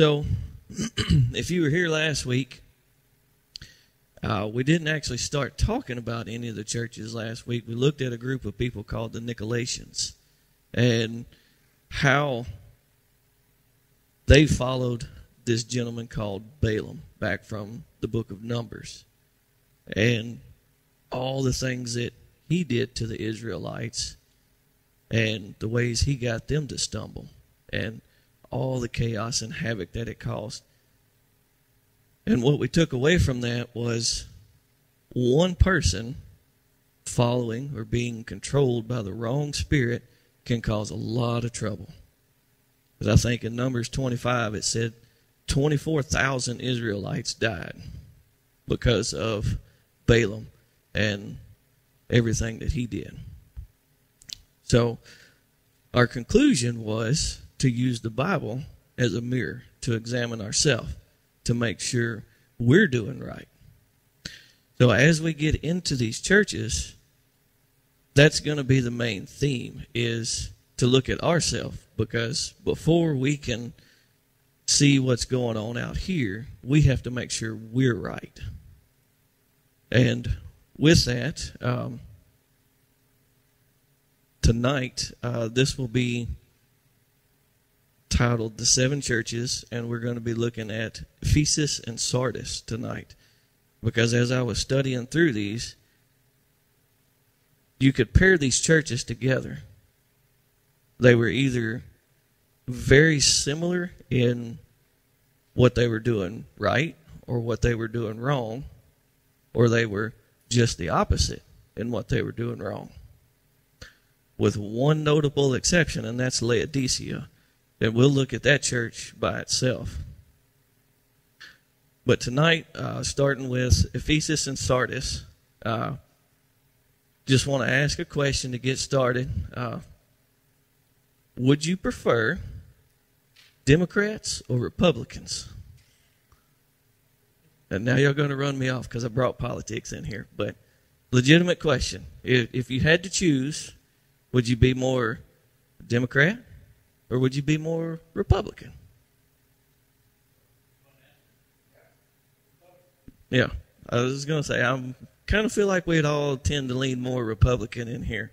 So, if you were here last week, uh, we didn't actually start talking about any of the churches last week. We looked at a group of people called the Nicolaitans and how they followed this gentleman called Balaam back from the book of Numbers and all the things that he did to the Israelites and the ways he got them to stumble and all the chaos and havoc that it caused. And what we took away from that was one person following or being controlled by the wrong spirit can cause a lot of trouble. Because I think in Numbers 25 it said 24,000 Israelites died because of Balaam and everything that he did. So our conclusion was to use the Bible as a mirror to examine ourselves to make sure we're doing right. So as we get into these churches, that's going to be the main theme is to look at ourselves because before we can see what's going on out here, we have to make sure we're right. And with that, um, tonight, uh, this will be titled The Seven Churches, and we're going to be looking at Ephesus and Sardis tonight. Because as I was studying through these, you could pair these churches together. They were either very similar in what they were doing right or what they were doing wrong, or they were just the opposite in what they were doing wrong. With one notable exception, and that's Laodicea then we'll look at that church by itself. But tonight, uh, starting with Ephesus and Sardis, uh, just want to ask a question to get started. Uh, would you prefer Democrats or Republicans? And now you're going to run me off because I brought politics in here. But legitimate question: if, if you had to choose, would you be more Democrat or would you be more Republican? Yeah, I was going to say, I kind of feel like we'd all tend to lean more Republican in here.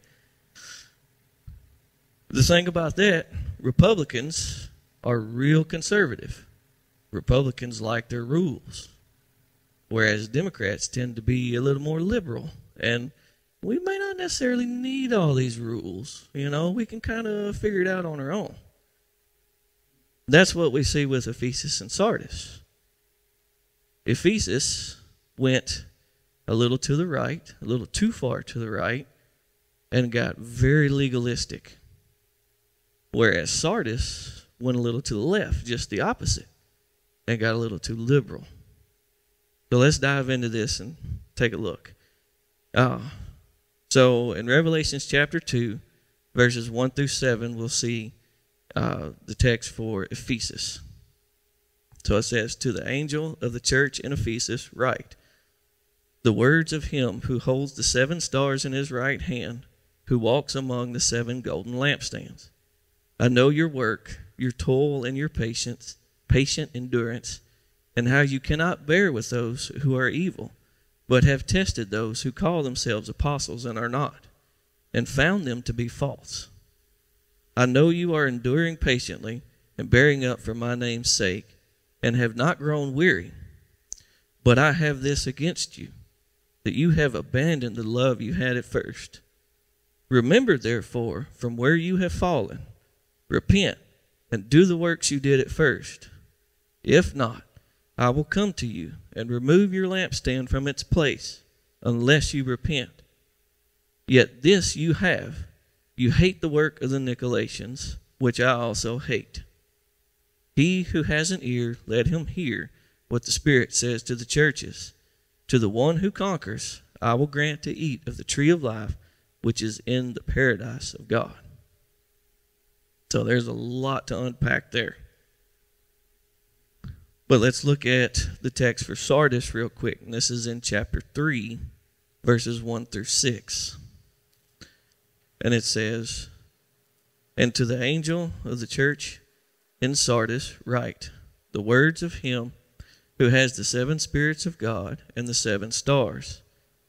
The thing about that, Republicans are real conservative. Republicans like their rules, whereas Democrats tend to be a little more liberal. And we may not necessarily need all these rules. You know, we can kind of figure it out on our own. That's what we see with Ephesus and Sardis. Ephesus went a little to the right, a little too far to the right, and got very legalistic. Whereas Sardis went a little to the left, just the opposite, and got a little too liberal. So let's dive into this and take a look. Uh, so in Revelations chapter 2, verses 1 through 7, we'll see uh, the text for Ephesus. So it says, To the angel of the church in Ephesus, write the words of him who holds the seven stars in his right hand, who walks among the seven golden lampstands. I know your work, your toil, and your patience, patient endurance, and how you cannot bear with those who are evil, but have tested those who call themselves apostles and are not, and found them to be false. I know you are enduring patiently and bearing up for my name's sake, and have not grown weary. But I have this against you, that you have abandoned the love you had at first. Remember, therefore, from where you have fallen, repent, and do the works you did at first. If not, I will come to you and remove your lampstand from its place, unless you repent. Yet this you have you hate the work of the Nicolaitans, which I also hate. He who has an ear, let him hear what the Spirit says to the churches. To the one who conquers, I will grant to eat of the tree of life, which is in the paradise of God. So there's a lot to unpack there. But let's look at the text for Sardis real quick. And this is in chapter 3, verses 1 through 6. And it says, And to the angel of the church in Sardis, write the words of him who has the seven spirits of God and the seven stars.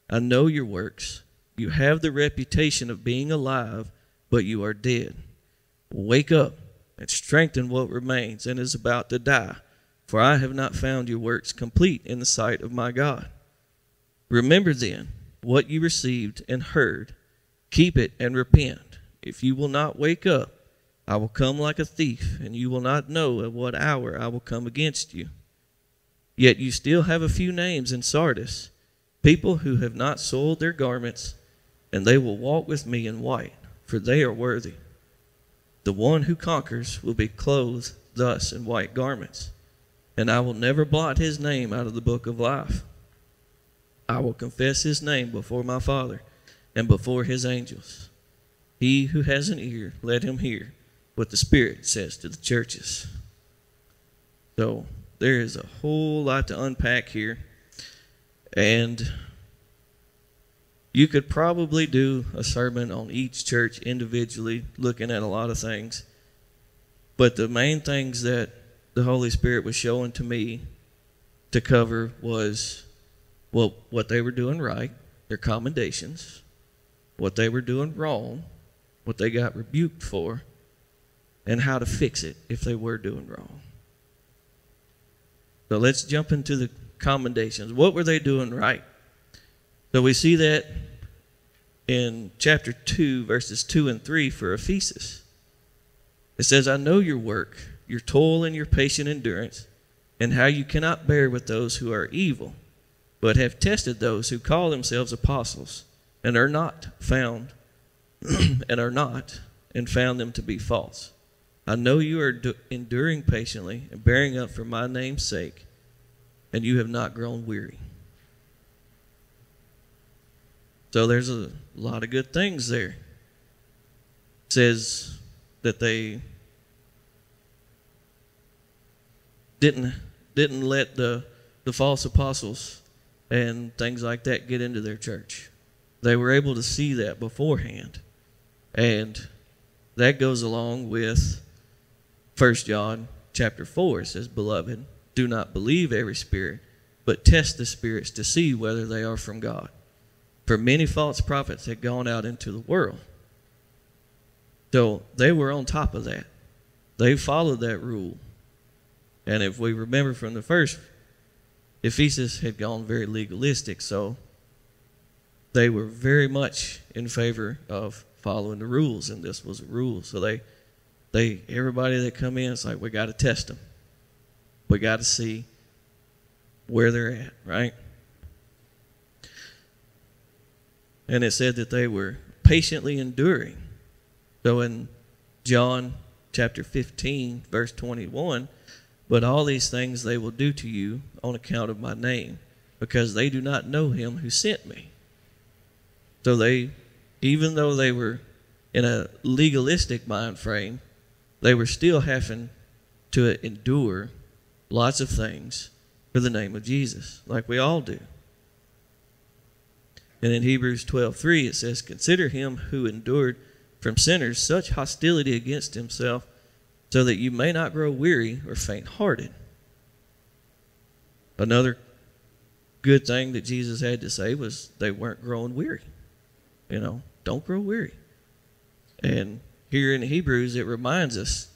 I know your works. You have the reputation of being alive, but you are dead. Wake up and strengthen what remains and is about to die, for I have not found your works complete in the sight of my God. Remember then what you received and heard, keep it and repent. If you will not wake up, I will come like a thief, and you will not know at what hour I will come against you. Yet you still have a few names in Sardis, people who have not soiled their garments, and they will walk with me in white, for they are worthy. The one who conquers will be clothed thus in white garments, and I will never blot his name out of the book of life. I will confess his name before my Father and before his angels. He who has an ear, let him hear what the Spirit says to the churches. So, there is a whole lot to unpack here. And you could probably do a sermon on each church individually, looking at a lot of things. But the main things that the Holy Spirit was showing to me to cover was well, what they were doing right, their commendations, what they were doing wrong, what they got rebuked for, and how to fix it if they were doing wrong. So let's jump into the commendations. What were they doing right? So we see that in chapter 2, verses 2 and 3 for Ephesus. It says, I know your work, your toil and your patient endurance, and how you cannot bear with those who are evil, but have tested those who call themselves apostles and are not found, and are not, and found them to be false. I know you are enduring patiently and bearing up for my name's sake, and you have not grown weary. So there's a lot of good things there. It says that they didn't didn't let the the false apostles and things like that get into their church. They were able to see that beforehand. And that goes along with First John chapter 4 it says, Beloved, do not believe every spirit, but test the spirits to see whether they are from God. For many false prophets had gone out into the world. So they were on top of that. They followed that rule. And if we remember from the first, Ephesus had gone very legalistic, so they were very much in favor of following the rules, and this was a rule. So they they everybody that come in, it's like we got to test them. We got to see where they're at, right? And it said that they were patiently enduring. So in John chapter 15, verse 21, but all these things they will do to you on account of my name, because they do not know him who sent me. So they, even though they were in a legalistic mind frame, they were still having to endure lots of things for the name of Jesus, like we all do. And in Hebrews 12:3 it says, "Consider him who endured from sinners such hostility against himself, so that you may not grow weary or faint-hearted." Another good thing that Jesus had to say was they weren't growing weary. You know, don't grow weary. And here in Hebrews, it reminds us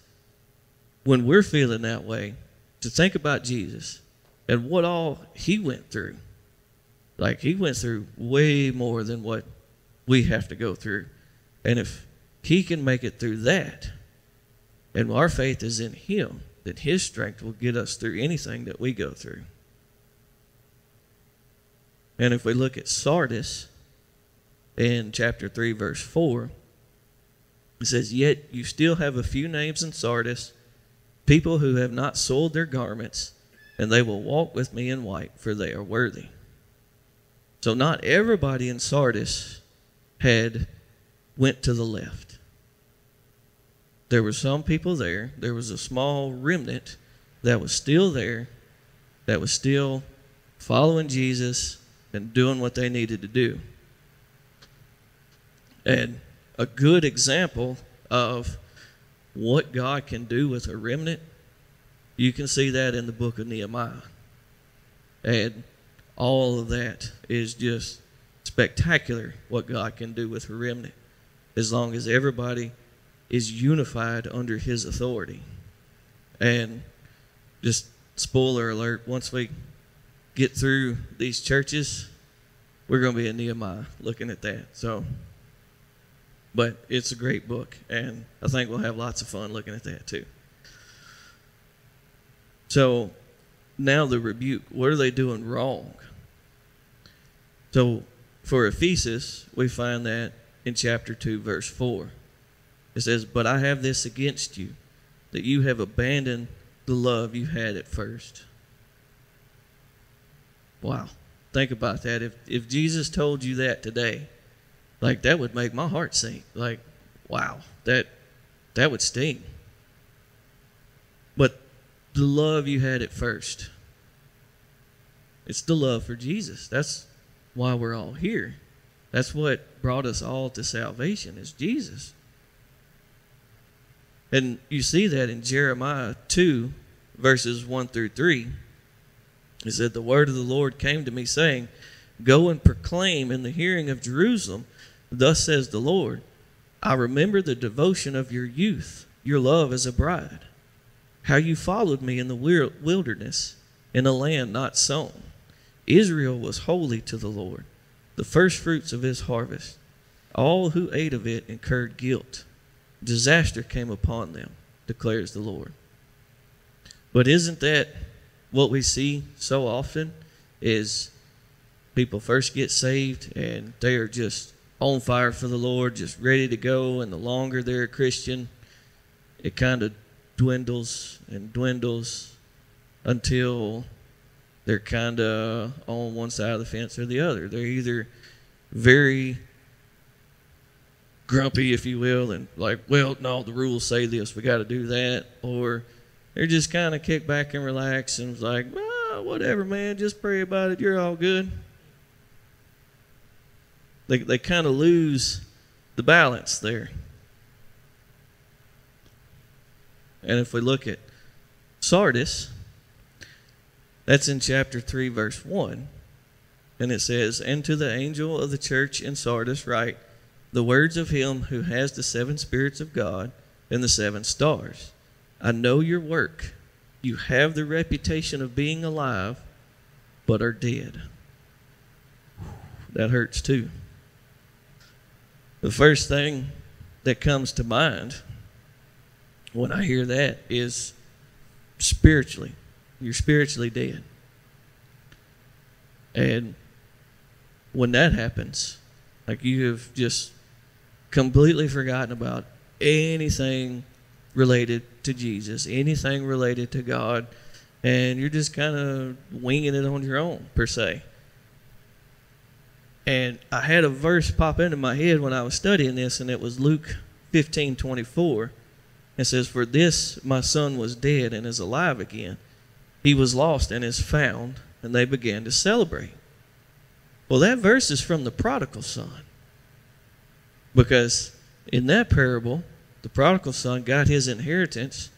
when we're feeling that way to think about Jesus and what all he went through. Like he went through way more than what we have to go through. And if he can make it through that, and our faith is in him, then his strength will get us through anything that we go through. And if we look at Sardis in chapter 3, verse 4, it says, Yet you still have a few names in Sardis, people who have not soiled their garments, and they will walk with me in white, for they are worthy. So not everybody in Sardis had went to the left. There were some people there. There was a small remnant that was still there, that was still following Jesus and doing what they needed to do. And a good example of what God can do with a remnant You can see that in the book of Nehemiah. And all of that is just spectacular what God can do with a remnant as long as everybody is unified under his authority. And just spoiler alert, once we get through these churches, we're going to be in Nehemiah looking at that. So, but it's a great book, and I think we'll have lots of fun looking at that too. So, now the rebuke. What are they doing wrong? So, for Ephesus, we find that in chapter 2, verse 4. It says, But I have this against you, that you have abandoned the love you had at first. Wow. Think about that. If, if Jesus told you that today, like that would make my heart sink. Like, wow, that that would sting. But the love you had at first, it's the love for Jesus. That's why we're all here. That's what brought us all to salvation is Jesus. And you see that in Jeremiah 2, verses 1 through 3. He said, The word of the Lord came to me, saying, Go and proclaim in the hearing of Jerusalem, Thus says the Lord, I remember the devotion of your youth, your love as a bride, how you followed me in the wilderness, in a land not sown. Israel was holy to the Lord, the firstfruits of his harvest. All who ate of it incurred guilt disaster came upon them, declares the Lord. But isn't that what we see so often is people first get saved and they are just on fire for the Lord, just ready to go, and the longer they're a Christian, it kind of dwindles and dwindles until they're kind of on one side of the fence or the other. They're either very grumpy, if you will, and like, well, no, the rules say this, we got to do that, or they're just kind of kick back and relax and like, well, whatever, man, just pray about it, you're all good. They they kind of lose the balance there. And if we look at Sardis, that's in chapter 3, verse 1. And it says, And to the angel of the church in Sardis write, the words of him who has the seven spirits of God and the seven stars. I know your work. You have the reputation of being alive, but are dead. That hurts too. The first thing that comes to mind when I hear that is spiritually. You're spiritually dead. And when that happens, like you have just completely forgotten about anything related to Jesus, anything related to God, and you're just kind of winging it on your own, per se. And I had a verse pop into my head when I was studying this, and it was Luke 15 24. It says, For this my son was dead and is alive again. He was lost and is found, and they began to celebrate. Well, that verse is from the prodigal son. Because in that parable, the prodigal son got his inheritance,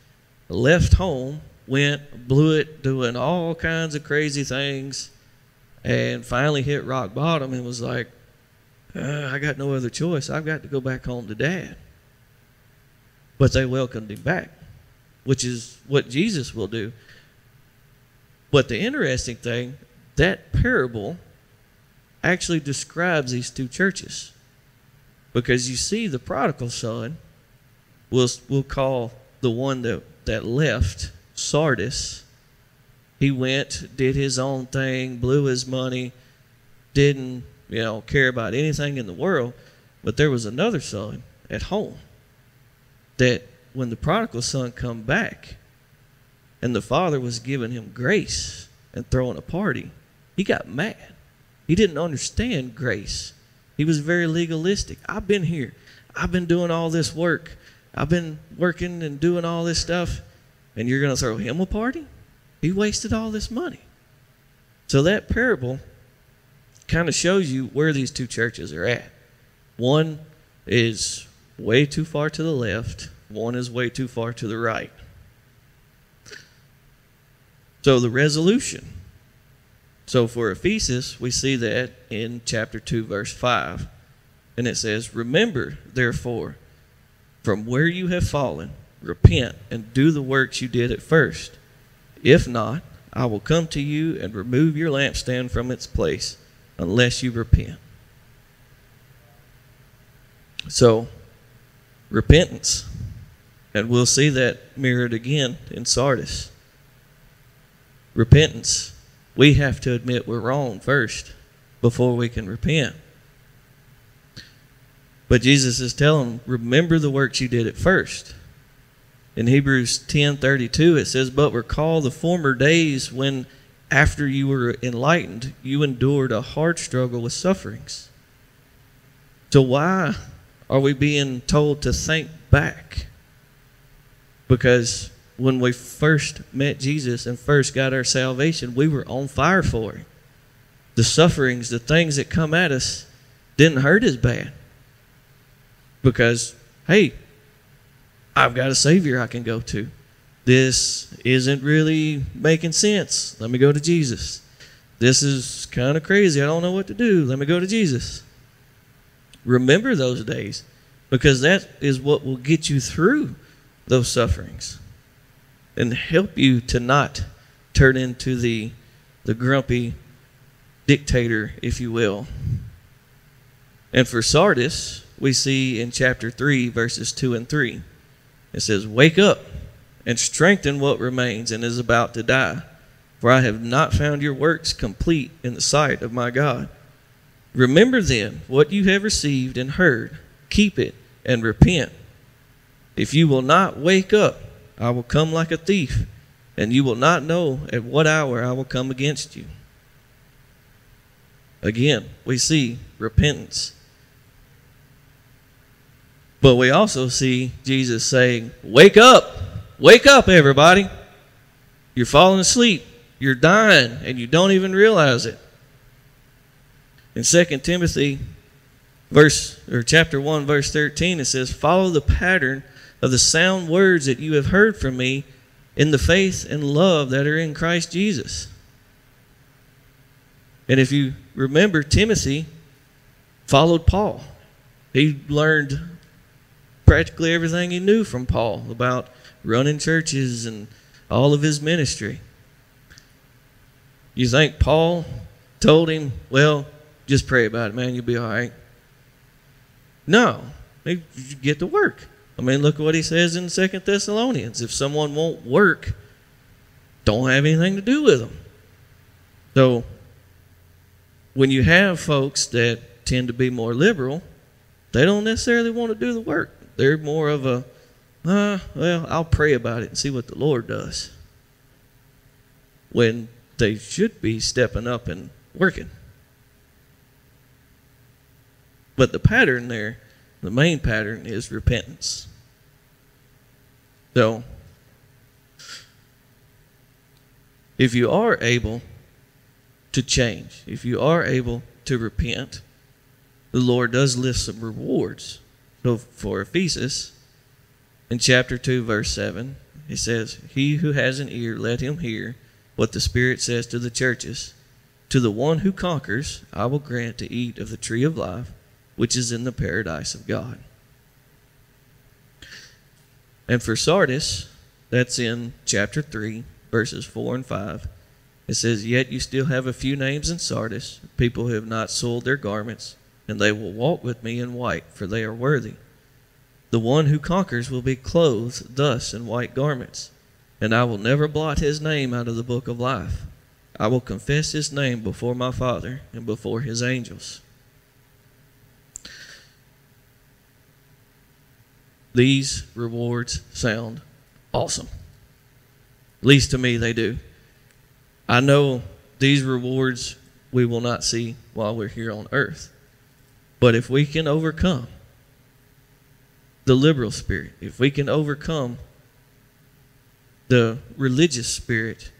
left home, went, blew it, doing all kinds of crazy things, and finally hit rock bottom and was like, uh, I got no other choice. I've got to go back home to dad. But they welcomed him back, which is what Jesus will do. But the interesting thing, that parable actually describes these two churches. Because you see, the prodigal son, we'll, we'll call the one that, that left Sardis. He went, did his own thing, blew his money, didn't you know care about anything in the world. But there was another son at home that when the prodigal son come back and the father was giving him grace and throwing a party, he got mad. He didn't understand grace. He was very legalistic. I've been here. I've been doing all this work. I've been working and doing all this stuff, and you're going to throw him a party? He wasted all this money. So that parable kind of shows you where these two churches are at. One is way too far to the left, one is way too far to the right. So the resolution. So for Ephesus, we see that in chapter 2, verse 5. And it says, Remember, therefore, from where you have fallen, repent and do the works you did at first. If not, I will come to you and remove your lampstand from its place unless you repent. So, repentance. And we'll see that mirrored again in Sardis. Repentance. We have to admit we're wrong first before we can repent. But Jesus is telling them, remember the works you did at first. In Hebrews 10:32 it says, "But recall the former days when after you were enlightened, you endured a hard struggle with sufferings." So why are we being told to think back? Because when we first met Jesus and first got our salvation, we were on fire for him. The sufferings, the things that come at us didn't hurt as bad. Because, hey, I've got a Savior I can go to. This isn't really making sense. Let me go to Jesus. This is kind of crazy. I don't know what to do. Let me go to Jesus. Remember those days because that is what will get you through those sufferings and help you to not turn into the, the grumpy dictator, if you will. And for Sardis, we see in chapter 3, verses 2 and 3, it says, Wake up and strengthen what remains and is about to die, for I have not found your works complete in the sight of my God. Remember then what you have received and heard, keep it and repent. If you will not wake up, I will come like a thief, and you will not know at what hour I will come against you. Again, we see repentance. But we also see Jesus saying, Wake up! Wake up, everybody! You're falling asleep. You're dying, and you don't even realize it. In 2 Timothy verse or chapter 1 verse 13 it says follow the pattern of the sound words that you have heard from me in the faith and love that are in Christ Jesus. And if you remember Timothy followed Paul. He learned practically everything he knew from Paul about running churches and all of his ministry. You think Paul told him, well, just pray about it, man. You'll be all right. No, you get to work. I mean, look at what he says in Second Thessalonians. If someone won't work, don't have anything to do with them. So, when you have folks that tend to be more liberal, they don't necessarily want to do the work. They're more of a, uh, well, I'll pray about it and see what the Lord does. When they should be stepping up and working. But the pattern there, the main pattern is repentance. So, if you are able to change, if you are able to repent, the Lord does list some rewards. For Ephesus, in chapter 2, verse 7, he says, He who has an ear, let him hear what the Spirit says to the churches. To the one who conquers, I will grant to eat of the tree of life which is in the paradise of God. And for Sardis, that's in chapter 3, verses 4 and 5. It says, Yet you still have a few names in Sardis, people who have not soiled their garments, and they will walk with me in white, for they are worthy. The one who conquers will be clothed thus in white garments, and I will never blot his name out of the book of life. I will confess his name before my Father and before his angels. These rewards sound awesome. At least to me, they do. I know these rewards we will not see while we're here on earth. But if we can overcome the liberal spirit, if we can overcome the religious spirit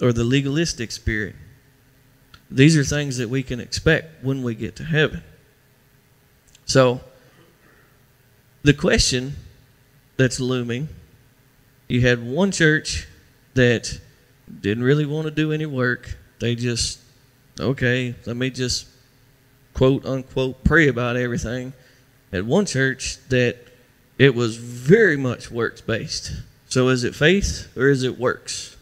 or the legalistic spirit, these are things that we can expect when we get to heaven. So, the question that's looming you had one church that didn't really want to do any work. They just, okay, let me just quote unquote pray about everything. At one church, that it was very much works based. So is it faith or is it works?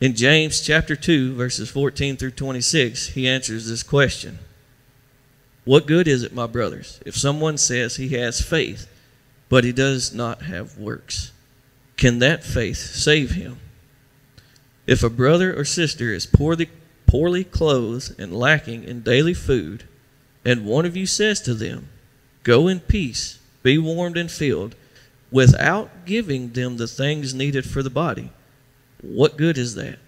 In James chapter 2, verses 14 through 26, he answers this question What good is it, my brothers, if someone says he has faith, but he does not have works? Can that faith save him? If a brother or sister is poorly, poorly clothed and lacking in daily food, and one of you says to them, Go in peace, be warmed and filled, without giving them the things needed for the body, what good is that?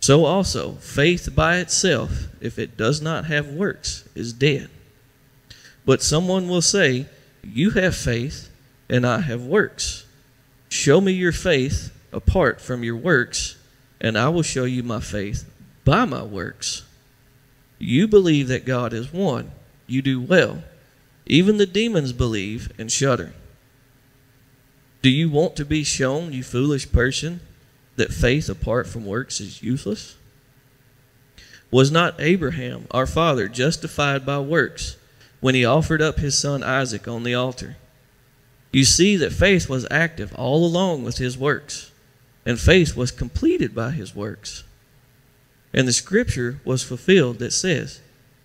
So also, faith by itself, if it does not have works, is dead. But someone will say, You have faith, and I have works. Show me your faith apart from your works, and I will show you my faith by my works. You believe that God is one. You do well. Even the demons believe and shudder. Do you want to be shown, you foolish person, that faith apart from works is useless? Was not Abraham, our father, justified by works when he offered up his son Isaac on the altar? You see that faith was active all along with his works, and faith was completed by his works. And the scripture was fulfilled that says,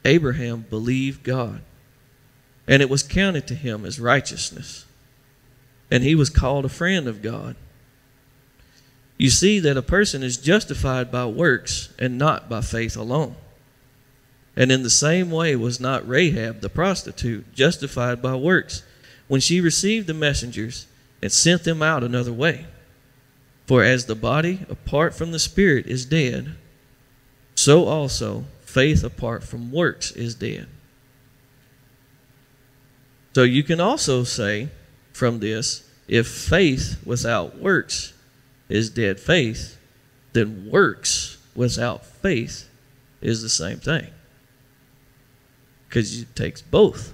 Abraham believed God, and it was counted to him as righteousness and he was called a friend of God. You see that a person is justified by works and not by faith alone. And in the same way was not Rahab the prostitute justified by works when she received the messengers and sent them out another way. For as the body apart from the spirit is dead, so also faith apart from works is dead. So you can also say, from this if faith without works is dead faith, then works without faith is the same thing. Because it takes both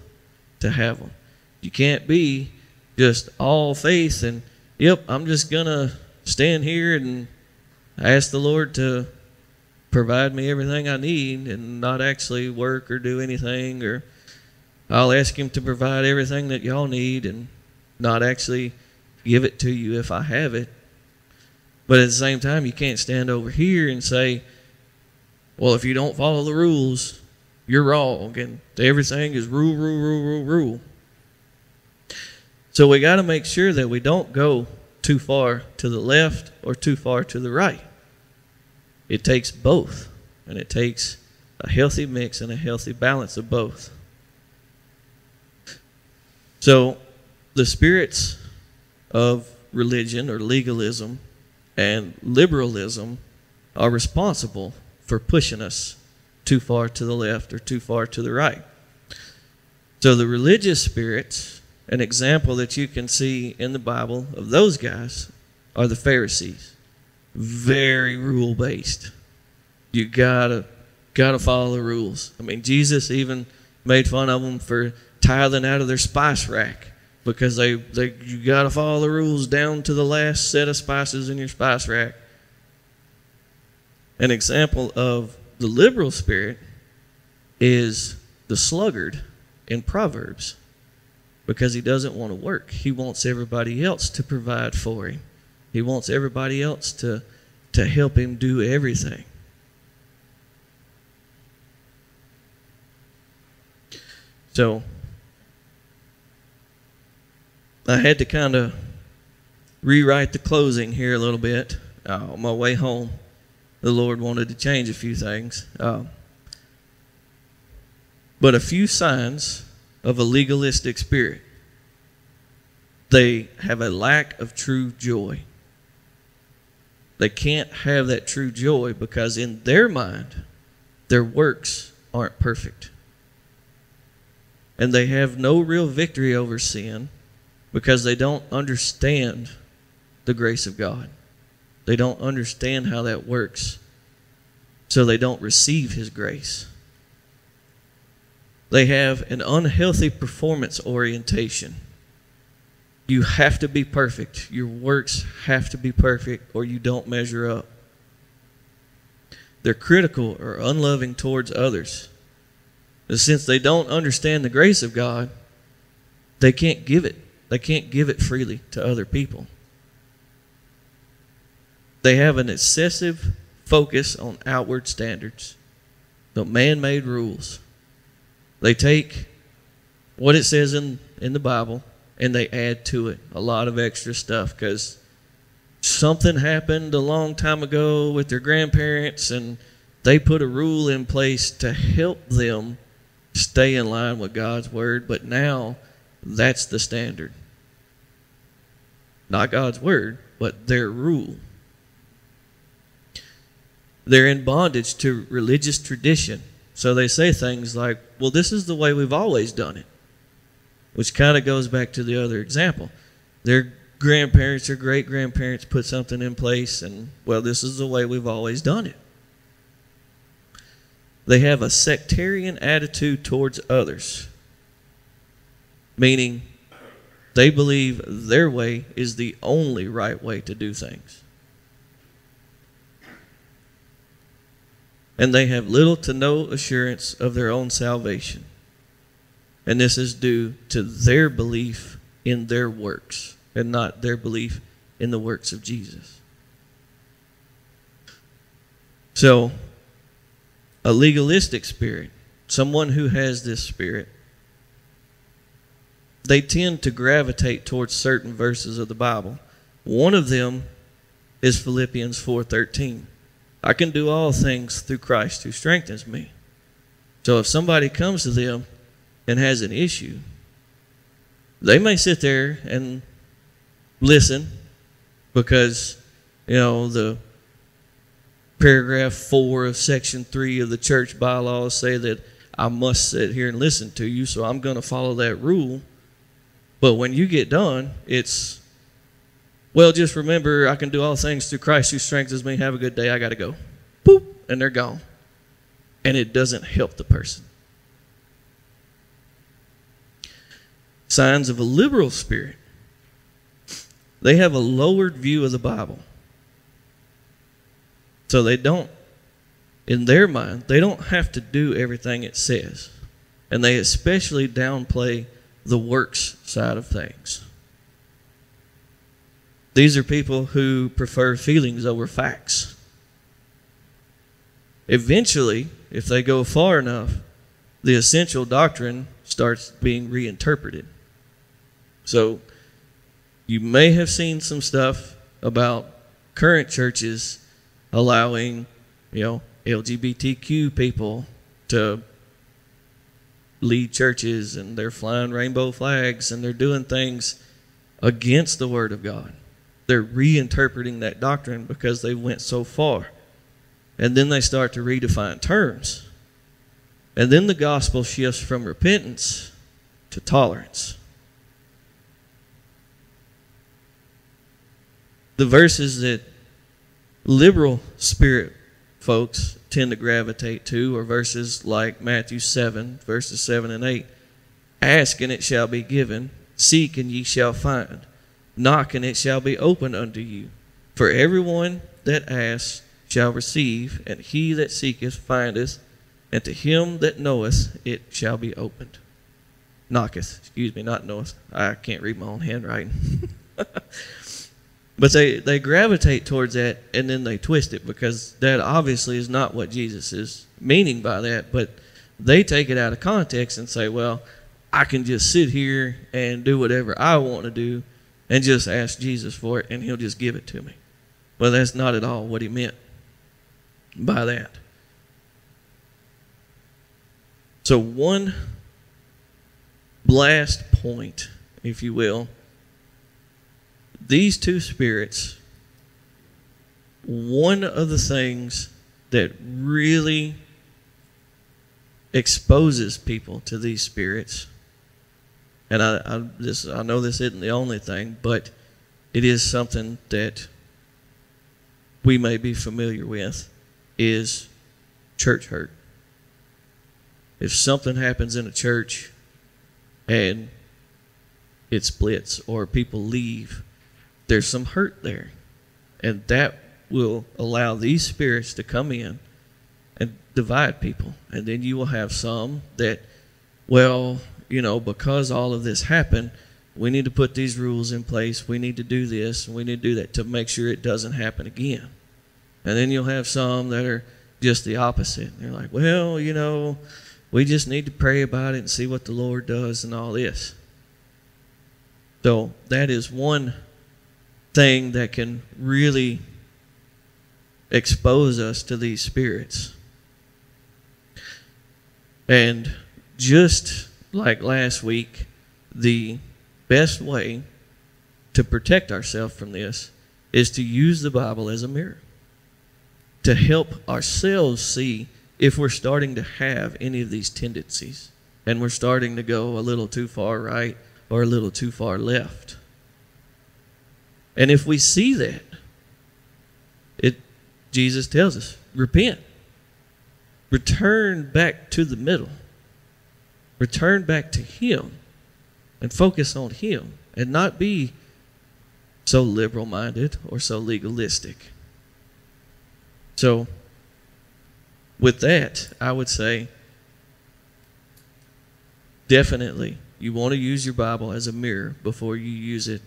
to have them. You can't be just all faith and, yep, I'm just going to stand here and ask the Lord to provide me everything I need and not actually work or do anything, or I'll ask Him to provide everything that y'all need and not actually give it to you if I have it. But at the same time, you can't stand over here and say, well, if you don't follow the rules, you're wrong. And everything is rule, rule, rule, rule, rule. So we got to make sure that we don't go too far to the left or too far to the right. It takes both, and it takes a healthy mix and a healthy balance of both. So the spirits of religion or legalism and liberalism are responsible for pushing us too far to the left or too far to the right. So the religious spirits, an example that you can see in the Bible of those guys are the Pharisees. Very rule based. You gotta gotta follow the rules. I mean Jesus even made fun of them for tithing out of their spice rack because they, they you got to follow the rules down to the last set of spices in your spice rack. An example of the liberal spirit is the sluggard in Proverbs because he doesn't want to work. He wants everybody else to provide for him. He wants everybody else to, to help him do everything. So I had to kind of rewrite the closing here a little bit uh, on my way home. The Lord wanted to change a few things. Uh, but a few signs of a legalistic spirit. They have a lack of true joy. They can't have that true joy because, in their mind, their works aren't perfect. And they have no real victory over sin because they don't understand the grace of God. They don't understand how that works. So they don't receive His grace. They have an unhealthy performance orientation. you have to be perfect. Your works have to be perfect, or you don't measure up. They're critical or unloving towards others. And since they don't understand the grace of God, they can't give it. They can't give it freely to other people. They have an excessive focus on outward standards, the man made rules. They take what it says in, in the Bible and they add to it a lot of extra stuff because something happened a long time ago with their grandparents and they put a rule in place to help them stay in line with God's word, but now that's the standard. Not God's word, but their rule. They're in bondage to religious tradition. So they say things like, well, this is the way we've always done it, which kind of goes back to the other example. Their grandparents or great grandparents put something in place, and, well, this is the way we've always done it. They have a sectarian attitude towards others, meaning they believe their way is the only right way to do things. And they have little to no assurance of their own salvation. And this is due to their belief in their works and not their belief in the works of Jesus. So, a legalistic spirit, someone who has this spirit, they tend to gravitate towards certain verses of the Bible. One of them is Philippians 4:13. I can do all things through Christ who strengthens me. So if somebody comes to them and has an issue, they may sit there and listen because you know the paragraph 4 of section 3 of the church bylaws say that I must sit here and listen to you, so I'm going to follow that rule. But when you get done, it's, well, just remember I can do all things through Christ who strengthens me. Have a good day. I got to go. Boop. And they're gone. And it doesn't help the person. Signs of a liberal spirit. They have a lowered view of the Bible. So they don't, in their mind, they don't have to do everything it says. And they especially downplay the works side of things. These are people who prefer feelings over facts. Eventually, if they go far enough, the essential doctrine starts being reinterpreted. So, you may have seen some stuff about current churches allowing, you know, LGBTQ people to lead churches and they're flying rainbow flags and they're doing things against the word of God. They're reinterpreting that doctrine because they went so far. And then they start to redefine terms. And then the gospel shifts from repentance to tolerance. The verses that liberal spirit folks tend to gravitate to are verses like Matthew 7, verses 7 and 8. Ask and it shall be given, seek and ye shall find, knock and it shall be opened unto you. For everyone that asks shall receive, and he that seeketh findeth, and to him that knoweth it shall be opened. Knocketh, excuse me, not knoweth. I can't read my own handwriting. But they, they gravitate towards that and then they twist it because that obviously is not what Jesus is meaning by that. But they take it out of context and say, well, I can just sit here and do whatever I want to do and just ask Jesus for it and he'll just give it to me. Well, that's not at all what he meant by that. So, one last point, if you will, these two spirits, one of the things that really exposes people to these spirits, and I, I, this, I know this isn't the only thing, but it is something that we may be familiar with, is church hurt. If something happens in a church and it splits or people leave, there's some hurt there. And that will allow these spirits to come in and divide people. And then you will have some that, well, you know, because all of this happened, we need to put these rules in place. We need to do this and we need to do that to make sure it doesn't happen again. And then you'll have some that are just the opposite. They're like, well, you know, we just need to pray about it and see what the Lord does and all this. So that is one thing that can really expose us to these spirits. And just like last week, the best way to protect ourselves from this is to use the Bible as a mirror to help ourselves see if we're starting to have any of these tendencies and we're starting to go a little too far right or a little too far left. And if we see that, it Jesus tells us, repent. Return back to the middle. Return back to him and focus on him and not be so liberal minded or so legalistic. So with that, I would say definitely you want to use your Bible as a mirror before you use it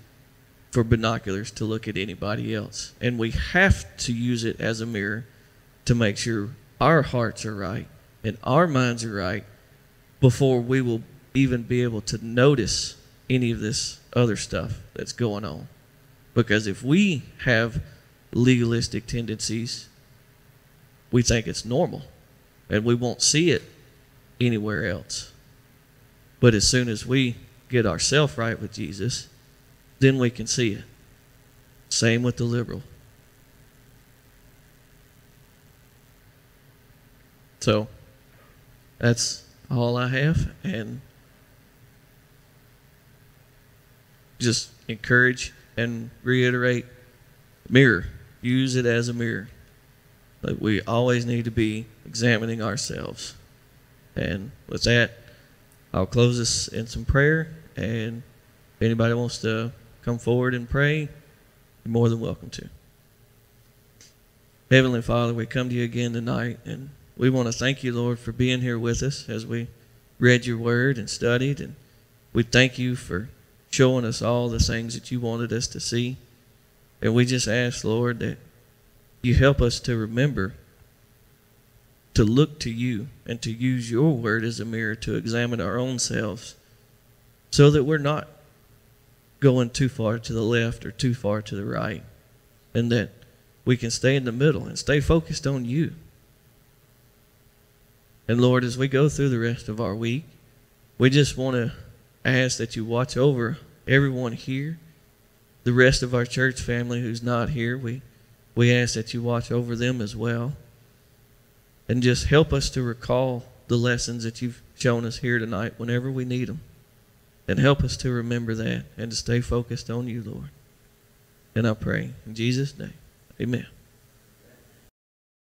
for binoculars to look at anybody else. And we have to use it as a mirror to make sure our hearts are right and our minds are right before we will even be able to notice any of this other stuff that's going on. Because if we have legalistic tendencies, we think it's normal and we won't see it anywhere else. But as soon as we get ourselves right with Jesus, then we can see it. Same with the liberal. So that's all I have. And just encourage and reiterate mirror. Use it as a mirror. But we always need to be examining ourselves. And with that, I'll close this in some prayer. And if anybody wants to come forward and pray, you're more than welcome to. Heavenly Father, we come to you again tonight, and we want to thank you, Lord, for being here with us as we read your word and studied. And we thank you for showing us all the things that you wanted us to see. And we just ask, Lord, that you help us to remember to look to you and to use your word as a mirror to examine our own selves so that we're not going too far to the left or too far to the right and that we can stay in the middle and stay focused on you. And Lord, as we go through the rest of our week, we just want to ask that you watch over everyone here, the rest of our church family who's not here. We we ask that you watch over them as well. And just help us to recall the lessons that you've shown us here tonight whenever we need them. And help us to remember that and to stay focused on you, Lord. And I pray in Jesus' name, amen.